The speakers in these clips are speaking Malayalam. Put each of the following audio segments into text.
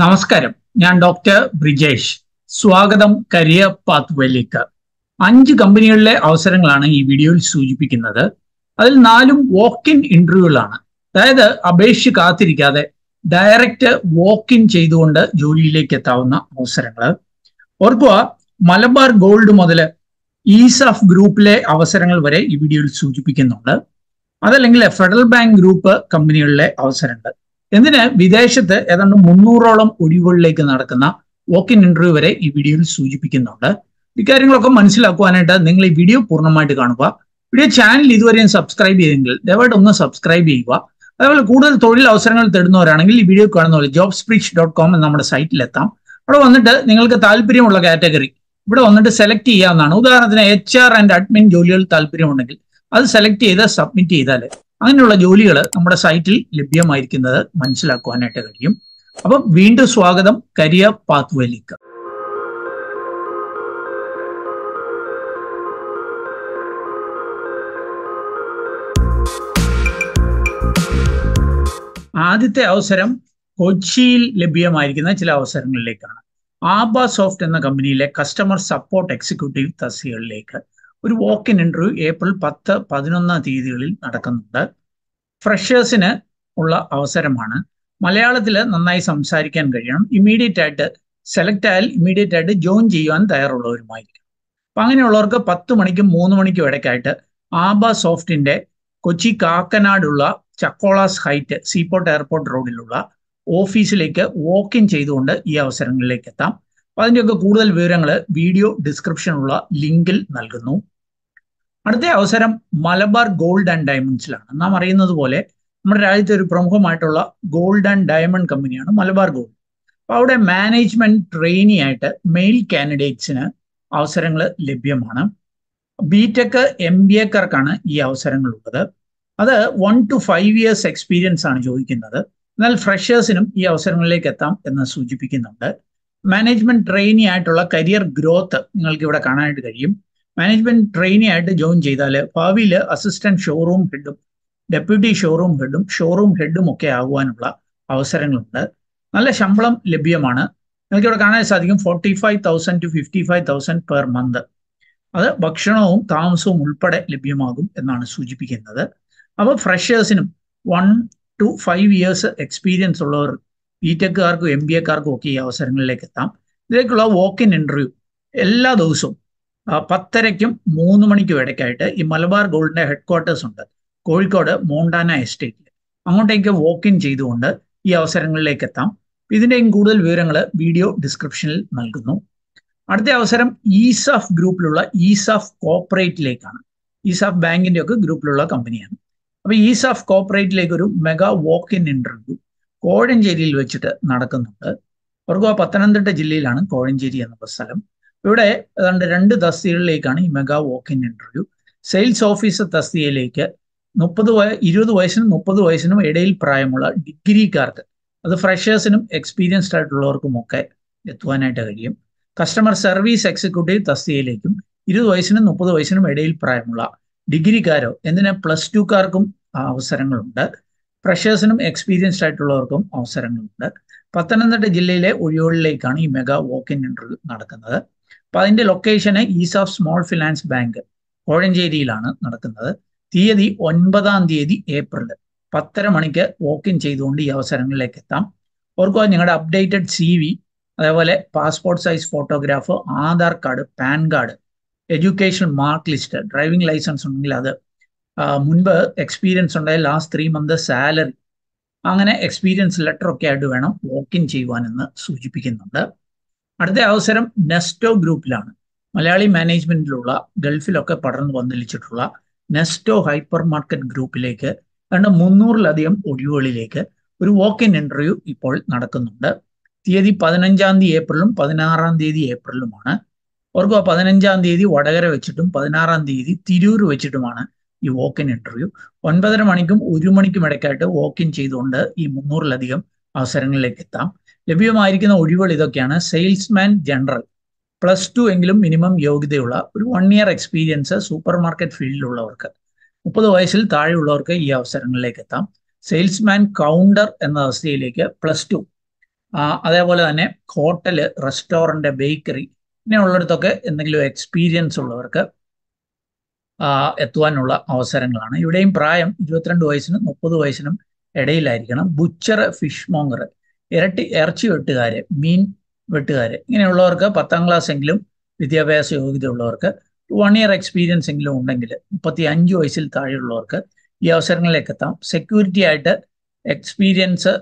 നമസ്കാരം. ഞാൻ ഡോക്ടർ ബ്രിജേഷ്. സ്വാഗതം കരിയർ പാത്ത് വേലേക്ക് അഞ്ച് കമ്പനികളിലെ അവസരങ്ങളാണ് ഈ വീഡിയോയിൽ സൂചിപ്പിക്കുന്നത്. അതിൽ നാലും വോക്ക് ഇൻ ഇന്റർവ്യൂകളാണ് അതായത് അപേക്ഷ കാത്തിരിക്കാതെ ഡയറക്റ്റ് വോക്ക് ഇൻ ചെയ്തുകൊണ്ട് ജോലിയിലേക്ക് എത്താവുന്ന അവസരങ്ങൾ. ഓർക്കുക മലബാർ ഗോൾഡ് മുതൽ ഈസ് ഓഫ് ഗ്രൂപ്പിലെ അവസരങ്ങൾ വരെ ഈ വീഡിയോയിൽ സൂചിപ്പിക്കുന്നുണ്ട്. അതല്ലെങ്കിൽ ഫെഡറൽ ബാങ്ക് ഗ്രൂപ്പ് കമ്പനികളിലെ അവസരങ്ങൾ. എന്തിന്? വിദേശത്ത് ഏതാണ്ട് മുന്നൂറോളം ഒഴിവുകളിലേക്ക് നടക്കുന്ന വോക്ക് ഇൻ ഇന്റർവ്യൂ വരെ ഈ വീഡിയോയിൽ സൂചിപ്പിക്കുന്നുണ്ട്. ഇക്കാര്യങ്ങളൊക്കെ മനസ്സിലാക്കുവാനായിട്ട് നിങ്ങൾ ഈ വീഡിയോ പൂർണമായിട്ട് കാണുക. വീഡിയോ ചാനൽ ഇതുവരെയും സബ്സ്ക്രൈബ് ചെയ്തെങ്കിൽ ദയവായിട്ട് ഒന്ന് സബ്സ്ക്രൈബ് ചെയ്യുക. അതേപോലെ കൂടുതൽ തൊഴിൽ അവസരങ്ങൾ തേടുന്നവരാണെങ്കിൽ ഈ വീഡിയോ കാണുന്ന പോലെ ജോബ് സ്പ്രീച്ച് ഡോട്ട് കോം എന്ന നമ്മുടെ സൈറ്റിലെത്താം അവിടെ വന്നിട്ട് നിങ്ങൾക്ക് താല്പര്യമുള്ള കാറ്റഗറി ഇവിടെ വന്നിട്ട് സെലക്ട് ചെയ്യാവുന്നതാണ്. ഉദാഹരണത്തിന് എച്ച് ആർ ആൻഡ് അഡ്മിൻ ജോലികൾ താല്പര്യമുണ്ടെങ്കിൽ അത് സെലക്ട് ചെയ്ത് സബ്മിറ്റ് ചെയ്താൽ അങ്ങനെയുള്ള ജോലികൾ നമ്മുടെ സൈറ്റിൽ ലഭ്യമായിരിക്കുന്നത് മനസ്സിലാക്കുവാനായിട്ട് കഴിയും. അപ്പം വീണ്ടും സ്വാഗതം. കരിയർ പാത്വേയിലേക്ക് ആദ്യത്തെ അവസരം കൊച്ചിയിൽ ലഭ്യമായിരിക്കുന്ന ചില അവസരങ്ങളിലേക്കാണ്. ആബ സോഫ്റ്റ് എന്ന കമ്പനിയിലെ കസ്റ്റമർ സപ്പോർട്ട് എക്സിക്യൂട്ടീവ് തസ്തികകളിലേക്ക്. ഒരു വോക്ക് ഇൻ ഇന്റർവ്യൂ ഏപ്രിൽ പത്ത് പതിനൊന്നാം തീയതികളിൽ നടക്കുന്നുണ്ട്. ഫ്രഷേഴ്സിന് ഉള്ള അവസരമാണ്. മലയാളത്തിൽ നന്നായി സംസാരിക്കാൻ കഴിയണം. ഇമ്മീഡിയറ്റ് ആയിട്ട് സെലക്ട് ആയാൽ ഇമ്മീഡിയറ്റ് ആയിട്ട് ജോയിൻ ചെയ്യുവാൻ തയ്യാറുള്ളവരുമായിരിക്കും അപ്പം അങ്ങനെയുള്ളവർക്ക് പത്ത് മണിക്കും മൂന്ന് മണിക്കും ഇടയ്ക്കായിട്ട് ആബ സോഫ്റ്റിന്റെ കൊച്ചി കാക്കനാടുള്ള ചക്കോളാസ് ഹൈറ്റ് സീപോർട്ട് എയർപോർട്ട് റോഡിലുള്ള ഓഫീസിലേക്ക് വോക്ക് ഇൻ ചെയ്തുകൊണ്ട് ഈ അവസരങ്ങളിലേക്ക് എത്താം. അപ്പം അതിന്റെയൊക്കെ കൂടുതൽ വിവരങ്ങൾ വീഡിയോ ഡിസ്ക്രിപ്ഷനുള്ള ലിങ്കിൽ നൽകുന്നു. അടുത്ത അവസരം മലബാർ ഗോൾഡ് ആൻഡ് ഡയമണ്ട്സിലാണ്. നാം അറിയുന്നത് പോലെ നമ്മുടെ രാജ്യത്തെ ഒരു പ്രമുഖമായിട്ടുള്ള ഗോൾഡ് ആൻഡ് ഡയമണ്ട് കമ്പനിയാണ് മലബാർ ഗോൾഡ്. അപ്പോൾ അവിടെ മാനേജ്മെന്റ് ട്രെയിനി ആയിട്ട് മെയിൽ കാൻഡിഡേറ്റ്സിന് അവസരങ്ങൾ ലഭ്യമാണ്. ബിടെക് എം ബി എക്കാർക്കാണ് ഈ അവസരങ്ങളുള്ളത്. അത് one to five years experience ആണ് ചോദിക്കുന്നത്. എന്നാൽ ഫ്രഷേഴ്സിനും ഈ അവസരങ്ങളിലേക്ക് എത്താം എന്ന് സൂചിപ്പിക്കുന്നുണ്ട്. മാനേജ്മെന്റ് ട്രെയിനി ആയിട്ടുള്ള കരിയർ ഗ്രോത്ത് നിങ്ങൾക്ക് ഇവിടെ കാണാനായിട്ട് കഴിയും. മാനേജ്മെന്റ് ട്രെയിനി ആയിട്ട് ജോയിൻ ചെയ്താൽ ഭാവിയിൽ അസിസ്റ്റന്റ് ഷോറൂം ഹെഡും ഡെപ്യൂട്ടി ഷോറൂം ഹെഡും ഷോറൂം ഹെഡും ഒക്കെ ആകുവാനുള്ള അവസരങ്ങളുണ്ട്. നല്ല ശമ്പളം ലഭ്യമാണ്. നിങ്ങൾക്ക് ഇവിടെ കാണാൻ സാധിക്കും forty five thousand to fifty five thousand per month അത് ഭക്ഷണവും താമസവും ഉൾപ്പെടെ ലഭ്യമാകും എന്നാണ് സൂചിപ്പിക്കുന്നത്. അപ്പോൾ ഫ്രഷേഴ്സിനും one to five years experience ഉള്ളവർ ബി ടെക്കുകാർക്കും എം ബി എക്കാർക്കും ഒക്കെ ഈ അവസരങ്ങളിലേക്ക് എത്താം. ഇതിലേക്കുള്ള വോക്ക് ഇൻ ഇന്റർവ്യൂ എല്ലാ ദിവസവും പത്തരയ്ക്കും മൂന്ന് മണിക്കും ഇടയ്ക്കായിട്ട് ഈ മലബാർ ഗോൾഡിന്റെ ഹെഡ്ക്വാർട്ടേഴ്സ് ഉണ്ട്. കോഴിക്കോട് മോണ്ടാന എസ്റ്റേറ്റിൽ അങ്ങോട്ടേക്ക് വോക്ക് ഇൻ ചെയ്തുകൊണ്ട് ഈ അവസരങ്ങളിലേക്ക് എത്താം. ഇതിന്റെയും കൂടുതൽ വിവരങ്ങൾ വീഡിയോ ഡിസ്ക്രിപ്ഷനിൽ നൽകുന്നു. അടുത്ത അവസരം ഈസ് ഓഫ് ഗ്രൂപ്പിലുള്ള ഈസ് ഓഫ് കോപ്പറേറ്റിലേക്കാണ് ഈസ് ഓഫ് ബാങ്കിന്റെ ഒക്കെ ഗ്രൂപ്പിലുള്ള കമ്പനിയാണ്. അപ്പോൾ ഈസ് ഓഫ് കോപ്പറേറ്റിലേക്ക് ഒരു മെഗാ വോക്ക് ഇൻ ഇന്റർവ്യൂ കോഴഞ്ചേരിയിൽ വെച്ചിട്ട് നടക്കുന്നുണ്ട്. അവർക്ക് പത്തനംതിട്ട ജില്ലയിലാണ് കോഴഞ്ചേരി എന്നുള്ള സ്ഥലം. ഇവിടെ ഏതാണ്ട് രണ്ട് തസ്തികളിലേക്കാണ് ഈ mega walk in interview sales officer തസ്തികയിലേക്ക് മുപ്പത് വയ ഇരുപത് വയസ്സിനും മുപ്പത് വയസ്സിനും ഇടയിൽ പ്രായമുള്ള ഡിഗ്രിക്കാർക്ക് അത് ഫ്രഷേഴ്സിനും എക്സ്പീരിയൻസ്ഡ് ആയിട്ടുള്ളവർക്കും ഒക്കെ എത്തുവാനായിട്ട് കഴിയും. കസ്റ്റമർ സർവീസ് എക്സിക്യൂട്ടീവ് തസ്തികയിലേക്കും ഇരുപത് വയസ്സിനും മുപ്പത് വയസ്സിനും ഇടയിൽ പ്രായമുള്ള ഡിഗ്രിക്കാരോ എന്തിന് പ്ലസ് ടുക്കാർക്കും അവസരങ്ങളുണ്ട്. ഫ്രഷേഴ്സിനും എക്സ്പീരിയൻസ്ഡ് ആയിട്ടുള്ളവർക്കും അവസരങ്ങളുണ്ട്. പത്തനംതിട്ട ജില്ലയിലെ ഒഴിവുകളിലേക്കാണ് ഈ മെഗാ വോക്ക് ഇൻ ഇന്റർവ്യൂ നടക്കുന്നത്. അപ്പൊ അതിന്റെ ലൊക്കേഷന് ESAF small finance bank കോഴഞ്ചേരിയിലാണ് നടക്കുന്നത്. തീയതി ഒൻപതാം തീയതി ഏപ്രിൽ പത്തര മണിക്ക് വോക്ക് ഇൻ ചെയ്തുകൊണ്ട് ഈ അവസരങ്ങളിലേക്ക് എത്താം. ഓർക്കുക നിങ്ങളുടെ അപ്ഡേറ്റഡ് സി വി അതേപോലെ passport size photograph Aadhaar card PAN card education mark list driving licence ഉണ്ടെങ്കിൽ അത് മുൻപ് എക്സ്പീരിയൻസ് ഉണ്ടായ ലാസ്റ്റ് ത്രീ മന്ത് സാലറി അങ്ങനെ എക്സ്പീരിയൻസ് ലെറ്റർ ഒക്കെ ആയിട്ട് വേണം വോക്ക് ഇൻ ചെയ്യുവാനെന്ന് സൂചിപ്പിക്കുന്നുണ്ട്. അടുത്ത അവസരം നെസ്റ്റോ ഗ്രൂപ്പിലാണ്. മലയാളി മാനേജ്മെന്റിലുള്ള ഗൾഫിലൊക്കെ പടർന്നു വന്നിലിച്ചിട്ടുള്ള നെസ്റ്റോ ഹൈപ്പർ മാർക്കറ്റ് ഗ്രൂപ്പിലേക്ക് രണ്ട് മുന്നൂറിലധികം ഒഴിവുകളിലേക്ക് ഒരു വോക്ക് ഇൻ ഇന്റർവ്യൂ ഇപ്പോൾ നടക്കുന്നുണ്ട്. തീയതി പതിനഞ്ചാം തീയതി ഏപ്രിലും പതിനാറാം തീയതി ഏപ്രിലുമാണ്. ഓർക്കുക പതിനഞ്ചാം തീയതി വടകര വെച്ചിട്ടും പതിനാറാം തീയതി തിരൂർ വെച്ചിട്ടുമാണ് ഈ വോക്ക് ഇൻ ഇന്റർവ്യൂ ഒൻപതര മണിക്കും ഒരു മണിക്കും ഇടയ്ക്കായിട്ട് വോക്ക് ഇൻ ചെയ്തുകൊണ്ട് ഈ മുന്നൂറിലധികം അവസരങ്ങളിലേക്ക് എത്താം ലഭ്യമായിരിക്കുന്ന ഒഴിവുകൾ ഇതൊക്കെയാണ് സെയിൽസ്മാൻ ജനറൽ പ്ലസ് ടു എങ്കിലും മിനിമം യോഗ്യതയുള്ള ഒരു one year experience super market ഫീൽഡിലുള്ളവർക്ക് മുപ്പത് വയസ്സിൽ താഴെയുള്ളവർക്ക് ഈ അവസരങ്ങളിലേക്ക് എത്താം സെയിൽസ്മാൻ കൗണ്ടർ എന്ന അവസ്ഥയിലേക്ക് പ്ലസ് ടു അതേപോലെ തന്നെ ഹോട്ടൽ റെസ്റ്റോറന്റ് ബേക്കറി ഇങ്ങനെയുള്ളിടത്തൊക്കെ എന്തെങ്കിലും എക്സ്പീരിയൻസ് ഉള്ളവർക്ക് എത്തുവാനുള്ള അവസരങ്ങളാണ്. ഇവിടെയും പ്രായം ഇരുപത്തിരണ്ട് വയസ്സിനും മുപ്പത് വയസ്സിനും ഇടയിലായിരിക്കണം. ബുച്ചർ ഫിഷ് മോങ്ങർ ഇരട്ടി ഇറച്ചി വെട്ടുകാര് മീൻ വെട്ടുകാര് ഇങ്ങനെയുള്ളവർക്ക് പത്താം ക്ലാസ് എങ്കിലും വിദ്യാഭ്യാസ യോഗ്യത ഉള്ളവർക്ക് വൺ ഇയർ എക്സ്പീരിയൻസ് എങ്കിലും ഉണ്ടെങ്കിൽ മുപ്പത്തി അഞ്ച് വയസ്സിൽ താഴെയുള്ളവർക്ക് ഈ അവസരങ്ങളിലേക്ക് എത്താം. സെക്യൂരിറ്റി ആയിട്ട് എക്സ്പീരിയൻസ്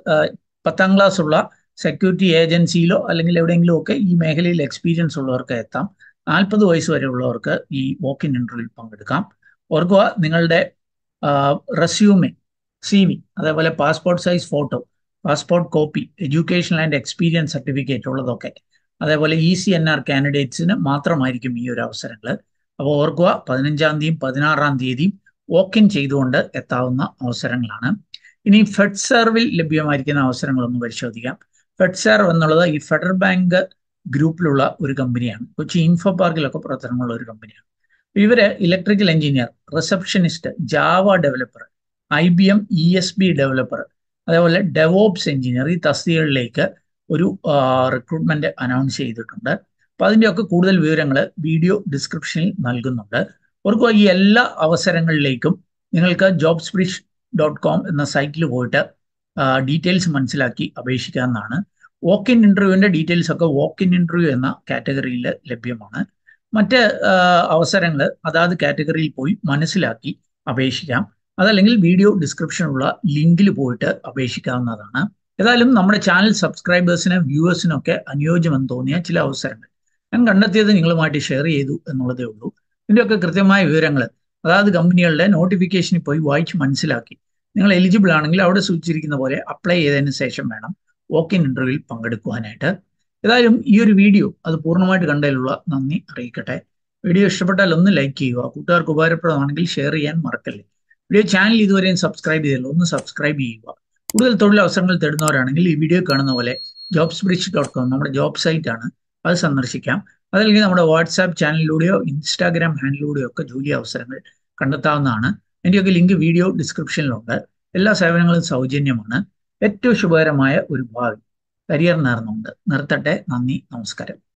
പത്താം ക്ലാസ് ഉള്ള സെക്യൂരിറ്റി ഏജൻസിയിലോ അല്ലെങ്കിൽ എവിടെയെങ്കിലും ഒക്കെ ഈ മേഖലയിൽ എക്സ്പീരിയൻസ് ഉള്ളവർക്ക് എത്താം. നാൽപ്പത് വയസ്സ് വരെ ഉള്ളവർക്ക് ഈ വോക്കിൻ ഇന്റർവ്യൂവിൽ പങ്കെടുക്കാം. ഓർക്കുക നിങ്ങളുടെ റെസ്യൂമെ സി വി അതേപോലെ passport size photo passport copy education and experience certificate ഉള്ളതൊക്കെ. അതേപോലെ ഇ സി എൻ ആർ കാൻഡിഡേറ്റ്സിന് മാത്രമായിരിക്കും ഈ ഒരു അവസരങ്ങൾ അപ്പോൾ ഓർക്കുക പതിനഞ്ചാം തീയതിയും പതിനാറാം തീയതിയും വോക്ക് ഇൻ ചെയ്തുകൊണ്ട് എത്താവുന്ന അവസരങ്ങളാണ്. ഇനി ഫെഡ് സെർവിൽ ലഭ്യമായിരിക്കുന്ന അവസരങ്ങളൊന്ന് പരിശോധിക്കാം. ഫെഡ് സെർവ് എന്നുള്ളത് ഈ ഫെഡറൽ ബാങ്ക് ഗ്രൂപ്പിലുള്ള ഒരു കമ്പനിയാണ്. കൊച്ചി ഇൻഫോ പാർക്കിലൊക്കെ പ്രവർത്തനമുള്ള ഒരു കമ്പനിയാണ്. ഇവർ electrical engineer receptionist Java developer I B M E S B developer അതേപോലെ ഡെവോപ്സ് എഞ്ചിനീയർ ഈ തസ്തികകളിലേക്ക് ഒരു റിക്രൂട്ട്മെന്റ് അനൗൺസ് ചെയ്തിട്ടുണ്ട്. അപ്പൊ അതിന്റെയൊക്കെ കൂടുതൽ വിവരങ്ങൾ വീഡിയോ ഡിസ്ക്രിപ്ഷനിൽ നൽകുന്നുണ്ട്. ഓർക്കുക ഈ എല്ലാ അവസരങ്ങളിലേക്കും നിങ്ങൾക്ക് ജോബ് സ്പ്രിഷ് ഡോട്ട് കോം എന്ന സൈറ്റിൽ പോയിട്ട് ഡീറ്റെയിൽസ് മനസ്സിലാക്കി അപേക്ഷിക്കാവുന്നതാണ്. വോക്ക് ഇൻ ഇന്റർവ്യൂവിന്റെ ഡീറ്റെയിൽസ് ഒക്കെ വോക്ക് ഇൻ ഇന്റർവ്യൂ എന്ന കാറ്റഗറിയിൽ ലഭ്യമാണ്. മറ്റ് അവസരങ്ങൾ അതാത് കാറ്റഗറിയിൽ പോയി മനസ്സിലാക്കി അപേക്ഷിക്കാം. അതല്ലെങ്കിൽ വീഡിയോ ഡിസ്ക്രിപ്ഷനുള്ള ലിങ്കിൽ പോയിട്ട് അപേക്ഷിക്കാവുന്നതാണ്. ഏതായാലും നമ്മുടെ ചാനൽ സബ്സ്ക്രൈബേഴ്സിന് വ്യൂവേഴ്സിനൊക്കെ അനുയോജ്യമെന്ന് തോന്നിയ ചില അവസരങ്ങൾ. ഞാൻ കണ്ടെത്തിയത് നിങ്ങളുമായിട്ട് ഷെയർ ചെയ്തു എന്നുള്ളതേ ഉള്ളൂ. ഇതിന്റെയൊക്കെ കൃത്യമായ വിവരങ്ങൾ അതായത് കമ്പനികളുടെ നോട്ടിഫിക്കേഷനിൽ പോയി വായിച്ച് മനസ്സിലാക്കി. നിങ്ങൾ എലിജിബിൾ ആണെങ്കിൽ അവിടെ സൂചിച്ചിരിക്കുന്ന പോലെ അപ്ലൈ ചെയ്തതിന് ശേഷം വേണം വോക്ക് ഇൻ ഇന്റർവ്യൂവിൽ പങ്കെടുക്കുവാനായിട്ട്. ഏതായാലും ഈ ഒരു വീഡിയോ അത് പൂർണമായിട്ട് കണ്ടതിലുള്ള നന്ദി അറിയിക്കട്ടെ. വീഡിയോ ഇഷ്ടപ്പെട്ടാൽ ഒന്ന് ലൈക്ക് ചെയ്യുക. കൂട്ടുകാർക്ക് ഉപകാരപ്രദമാണെങ്കിൽ ഷെയർ ചെയ്യാൻ മറക്കല്ലേ. വീഡിയോ ചാനൽ ഇതുവരെയും സബ്സ്ക്രൈബ് ചെയ്തില്ല ഒന്ന് സബ്സ്ക്രൈബ് ചെയ്യുക. കൂടുതൽ തൊഴിലവസരങ്ങൾ തേടുന്നവരാണെങ്കിൽ ഈ വീഡിയോ കാണുന്ന പോലെ ജോബ്സ് ബ്രിഡ്ജ് ഡോട്ട് കോം നമ്മുടെ ജോബ് സൈറ്റ് ആണ്. അത് സന്ദർശിക്കാം. അതല്ലെങ്കിൽ നമ്മുടെ വാട്സാപ്പ് ചാനലിലൂടെയോ ഇൻസ്റ്റാഗ്രാം ഹാൻഡിലൂടെയോ ഒക്കെ ജോലി അവസരങ്ങൾ കണ്ടെത്താവുന്നതാണ്. എന്റെയൊക്കെ ലിങ്ക് വീഡിയോ ഡിസ്ക്രിപ്ഷനിലുണ്ട് എല്ലാ സേവനങ്ങളും സൗജന്യമാണ്. ഏറ്റവും ശുഭകരമായ ഒരു ഭാവി. കരിയർ നേർന്നുകൊണ്ട് നിർത്തട്ടെ. നന്ദി. നമസ്കാരം.